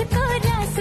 मुझको रास